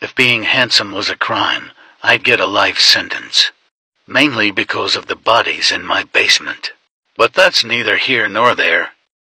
If being handsome was a crime, I'd get a life sentence. Mainly because of the bodies in my basement. But that's neither here nor there.